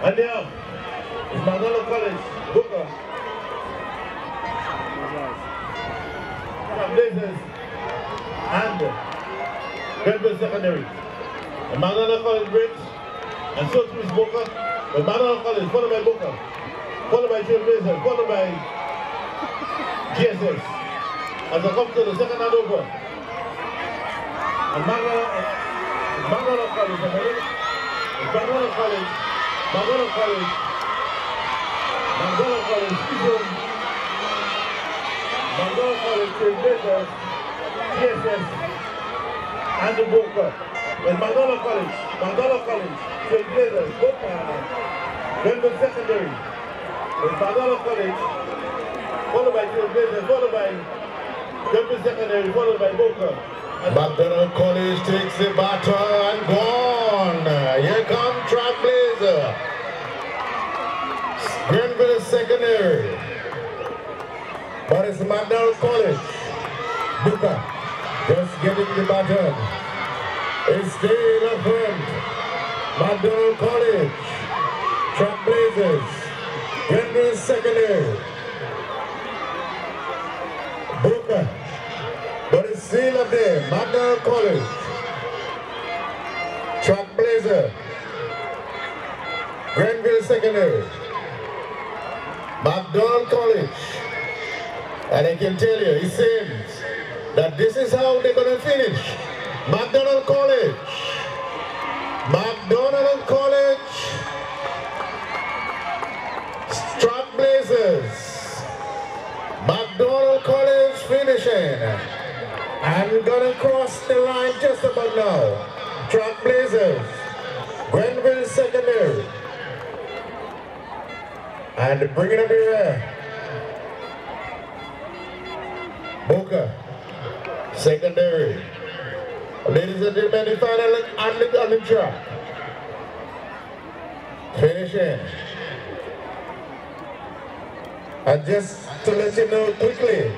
And now, it's College, Boca. From Blazers and Grenville Secondary. MacDonald College Bridge and so too is Boca. MacDonald College followed by Boca, followed by Trailblazers, followed by GSS. As I come to the second hand over. And MacDonald, MacDonald College, MacDonald College, MacDonald College, MacDonald College, Eagle, MacDonald College, Trailblazers, GSS, and the Boca. With MacDonald College, MacDonald College, Trailblazers, Boca, Grenville Secondary, with MacDonald College, followed by Trailblazers, followed by Grenville Secondary, followed by Boca. MacDonald College takes the baton and gone. Here come Trailblazer. Grenville Secondary. But it's MacDonald College. Boca just getting the baton. It's still up front. MacDonald College. Trailblazers. Grenville Secondary. Boca. But it's still up there. MacDonald College. Trailblazer. Grenville Secondary. MacDonald College. And I can tell you, it seems that this is how they're going to finish. MacDonald College. MacDonald College. Trailblazers. MacDonald College finishing. And gonna cross the line just about now. Track Blazers. Grenville Secondary. And bringing up the rear. Boca. Secondary. Ladies and gentlemen, the final on the, on the track. Finishing. And just to let you know quickly,